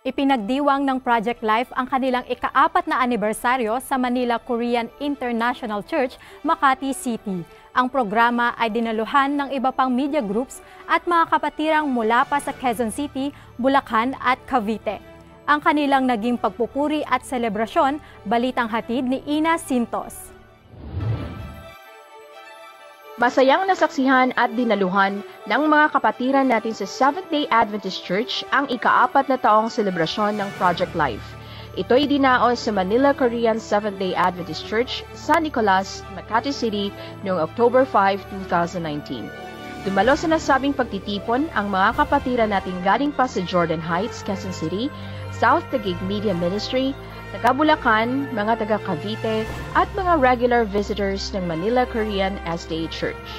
Ipinagdiwang ng Project Life ang kanilang ikaapat na anibersaryo sa Manila Korean International Church, Makati City. Ang programa ay dinaluhan ng iba pang media groups at mga kapatirang mula pa sa Quezon City, Bulacan at Cavite. Ang kanilang naging pagpupuri at selebrasyon, balitang hatid ni Ina Sintos. Masayang nasaksihan at dinaluhan ng mga kapatiran natin sa Seventh-day Adventist Church ang ikaapat na taong selebrasyon ng Project Life. Ito'y dinaon sa Manila Korean Seventh-day Adventist Church, San Nicolas, Makati City noong October 5, 2019. Dumalo sa nasabing pagtitipon ang mga kapatiran natin galing pa sa Jordan Heights, Quezon City, South Taguig Media Ministry, taga Bulacan, mga taga Cavite, at mga regular visitors ng Manila Korean SDA Church.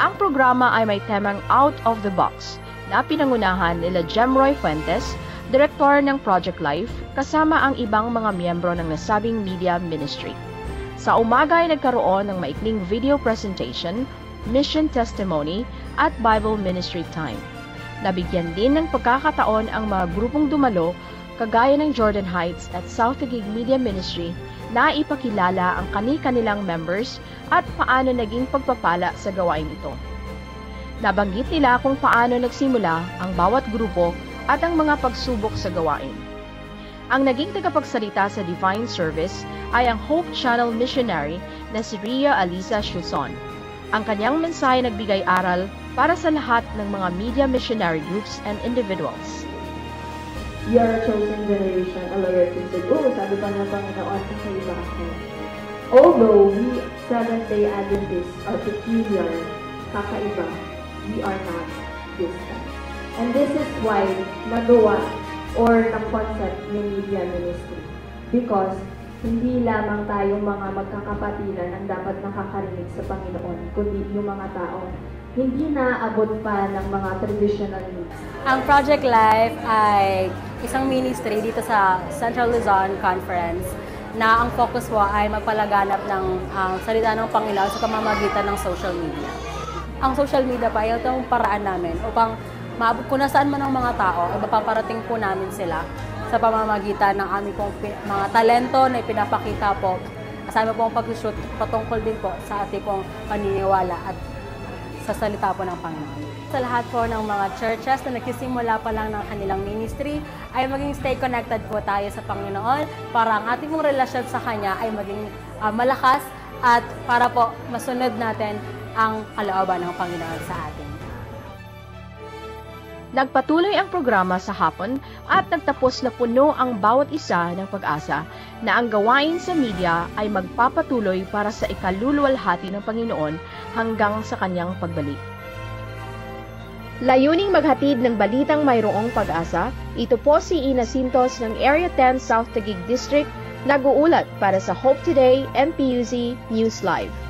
Ang programa ay may temang Out of the Box na pinangunahan nila Jemroy Fuentes, direktor ng Project Life, kasama ang ibang mga miyembro ng nasabing media ministry. Sa umaga ay nagkaroon ng maikling video presentation, mission testimony, at Bible ministry time. Nabigyan din ng pagkakataon ang mga grupong dumalo kagaya ng Jordan Heights at South Taguig Media Ministry na ipakilala ang kani-kanilang members at paano naging pagpapala sa gawain ito. Nabanggit nila kung paano nagsimula ang bawat grupo at ang mga pagsubok sa gawain. Ang naging tagapagsalita sa Divine Service ay ang Hope Channel missionary na si Ria Alisa Shuson. Ang kanyang mensahe nagbigay aral para sa lahat ng mga media missionary groups and individuals you are a chosen generation, a loyal priesthood. Oo, sabi pa ng Panginoon, kakaiba ako. Although we Seventh-day Adventists are peculiar, kakaiba, we are not distant. And this is why nagawa or na-concept yung media ministry. Because hindi lamang tayong mga magkakapatiran ang dapat nakakarinig sa Panginoon, kundi yung mga tao hindi naabot pa ng mga traditional needs. Ang Project Life ay isang ministry dito sa Central Luzon Conference na ang focus po ay magpalaganap ng uh, salita ng Panginoon sa pamamagitan ng social media. Ang social media pa ay itong paraan namin upang maabot kung nasaan man ang mga tao, ay mapaparating po namin sila sa pamamagitan ng aming pong mga talento na ipinapakita po kasama po ang pag-shoot patungkol din po sa ating pong paniniwala at sa salita po ng Panginoon. Sa lahat po ng mga churches na nagsisimula pa lang ng kanilang ministry, ay maging stay connected po tayo sa Panginoon para ang ating pong relasyon sa Kanya ay maging uh, malakas at para po masunod natin ang kalooban ng Panginoon sa atin. Nagpatuloy ang programa sa hapon at nagtapos na puno ang bawat isa ng pag-asa na ang gawain sa media ay magpapatuloy para sa ikaluluwalhati ng Panginoon hanggang sa kanyang pagbalik. Layuning maghatid ng balitang mayroong pag-asa, ito po si Ina Sintos ng Area 10 South Taguig District, nag-uulat para sa Hope Today MPUZ News Live.